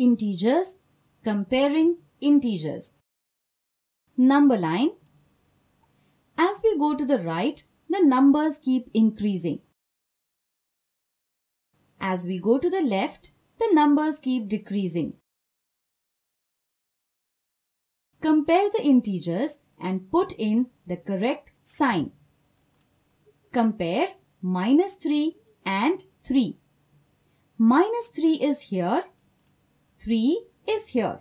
Integers comparing integers. Number line. As we go to the right, the numbers keep increasing. As we go to the left, the numbers keep decreasing. Compare the integers and put in the correct sign. Compare minus 3 and 3. Minus 3 is here, 3 is here.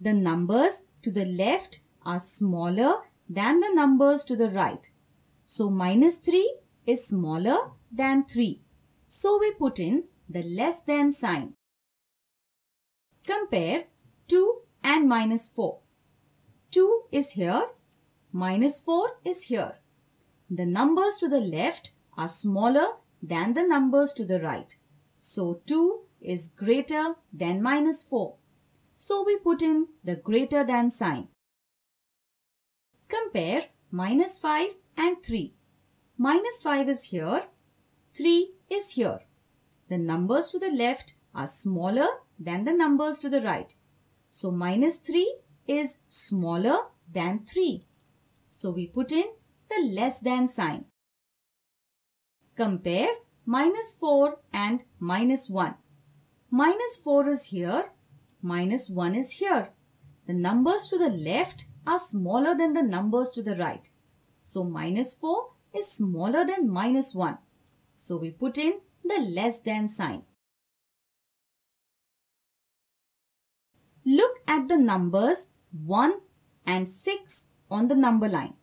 The numbers to the left are smaller than the numbers to the right. So minus 3 is smaller than 3. So we put in the less than sign. Compare 2 and minus 4. 2 is here, minus 4 is here. The numbers to the left are smaller than the numbers to the right. So 2 is greater than minus 4. So we put in the greater than sign. Compare minus 5 and 3. Minus 5 is here, 3 is here. The numbers to the left are smaller than the numbers to the right. So minus 3 is smaller than 3. So we put in the less than sign. Compare minus 4 and minus 1. Minus 4 is here, minus 1 is here. The numbers to the left are smaller than the numbers to the right. So minus 4 is smaller than minus 1. So we put in the less than sign. Look at the numbers 1 and 6 on the number line.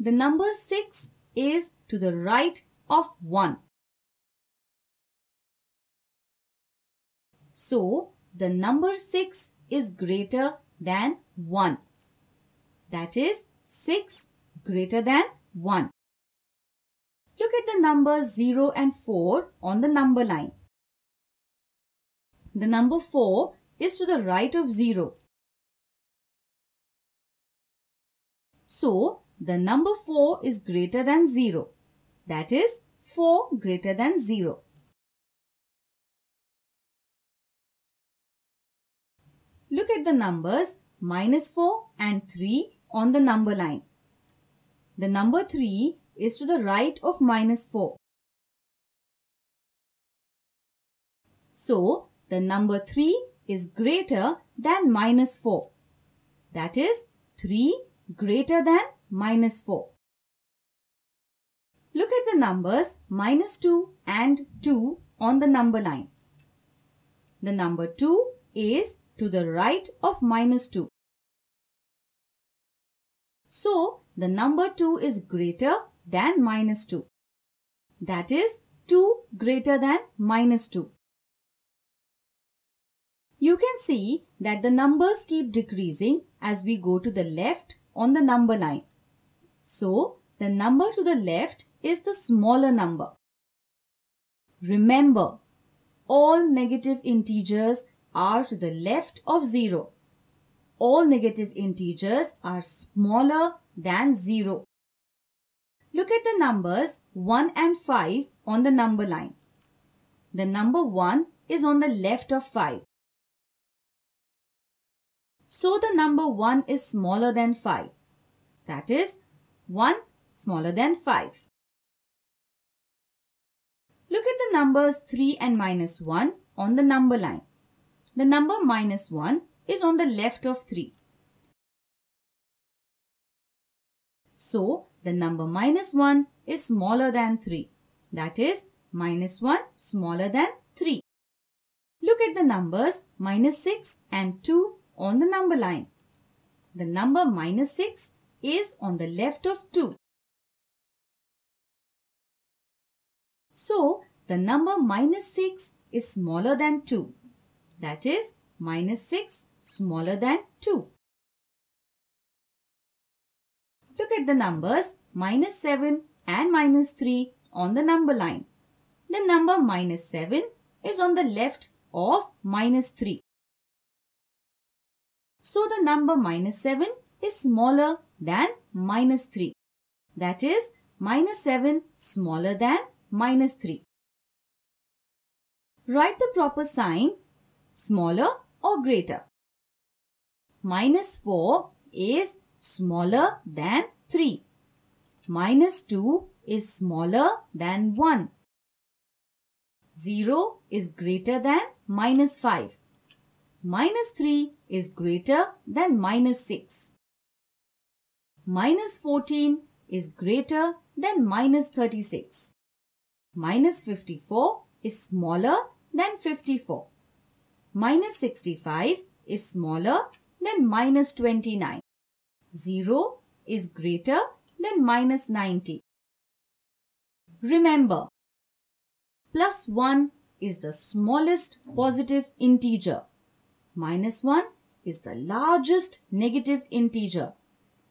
The number 6 is to the right of 1. So, the number 6 is greater than 1. That is 6 greater than 1. Look at the numbers 0 and 4 on the number line. The number 4 is to the right of 0. So, the number 4 is greater than 0. That is 4 greater than 0. Look at the numbers minus 4 and 3 on the number line. The number 3 is to the right of minus 4. So, the number 3 is greater than minus 4. That is 3 greater than minus 4. Look at the numbers minus 2 and 2 on the number line. The number 2 is to the right of minus 2. So, the number 2 is greater than minus 2. That is 2 greater than minus 2. You can see that the numbers keep decreasing as we go to the left on the number line. So, the number to the left is the smaller number. Remember, all negative integers are to the left of 0. All negative integers are smaller than 0. Look at the numbers 1 and 5 on the number line. The number 1 is on the left of 5. So the number 1 is smaller than 5. That is 1 smaller than 5. Look at the numbers 3 and minus 1 on the number line. The number minus 1 is on the left of 3. So, the number minus 1 is smaller than 3. That is, minus 1 smaller than 3. Look at the numbers minus 6 and 2 on the number line. The number minus 6 is on the left of 2. So, the number minus 6 is smaller than 2. That is, minus 6 smaller than 2. Look at the numbers minus 7 and minus 3 on the number line. The number minus 7 is on the left of minus 3. So the number minus 7 is smaller than minus 3. That is minus 7 smaller than minus 3. Write the proper sign smaller or greater? Minus 4 is smaller than 3. Minus 2 is smaller than 1. 0 is greater than minus 5. Minus 3 is greater than minus 6. Minus 14 is greater than minus 36. Minus 54 is smaller than 54. Minus 65 is smaller than minus 29. 0 is greater than minus 90. Remember, plus 1 is the smallest positive integer. Minus 1 is the largest negative integer.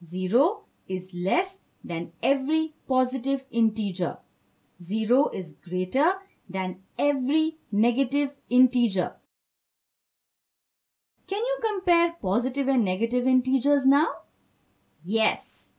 0 is less than every positive integer. 0 is greater than every negative integer. Can you compare positive and negative integers now? Yes.